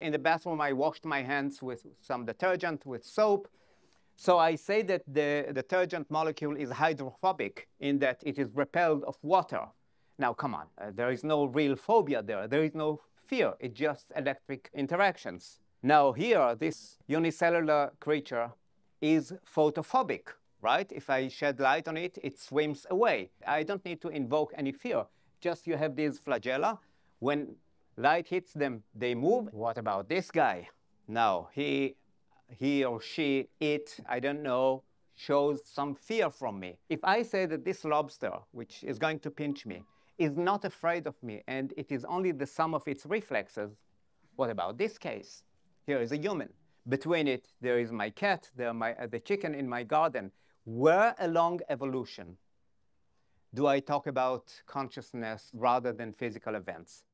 In the bathroom, I washed my hands with some detergent, with soap. So I say that the detergent molecule is hydrophobic in that it is repelled of water. Now, come on, uh, there is no real phobia there. There is no fear. It's just electric interactions. Now, here, this unicellular creature is photophobic, right? If I shed light on it, it swims away. I don't need to invoke any fear. Just you have these flagella. When light hits them, they move. What about this guy? Now, he, he or she, it, I don't know, shows some fear from me. If I say that this lobster, which is going to pinch me, is not afraid of me and it is only the sum of its reflexes, what about this case? Here is a human. Between it, there is my cat, there my, uh, the chicken in my garden. Where along evolution do I talk about consciousness rather than physical events?